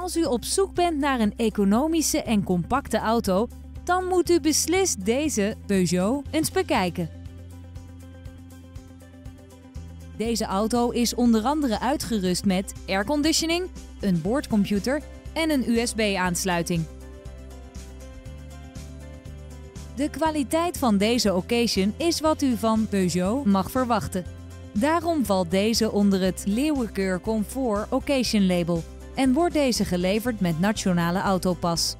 Als u op zoek bent naar een economische en compacte auto, dan moet u beslist deze Peugeot eens bekijken. Deze auto is onder andere uitgerust met airconditioning, een boordcomputer en een USB-aansluiting. De kwaliteit van deze occasion is wat u van Peugeot mag verwachten. Daarom valt deze onder het Leeuwenkeur Comfort Occasion label en wordt deze geleverd met Nationale Autopas.